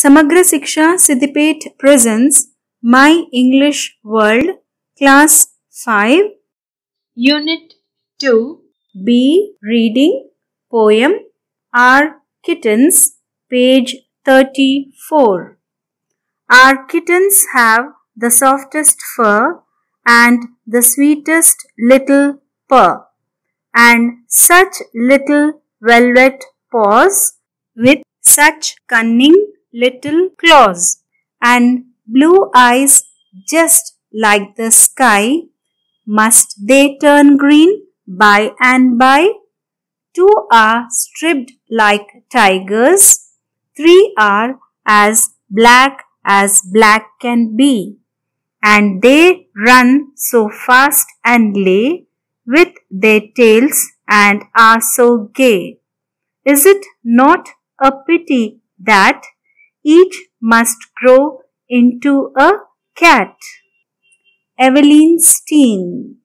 Samagra Siksha Siddipet presents My English World Class 5 Unit 2 B Reading Poem Our Kittens page 34 Our kittens have the softest fur and the sweetest little purr and such little velvet paws with such cunning little claws and blue eyes just like the sky. Must they turn green by and by? Two are stripped like tigers. Three are as black as black can be. And they run so fast and lay with their tails and are so gay. Is it not a pity that each must grow into a cat? Eveleen Stein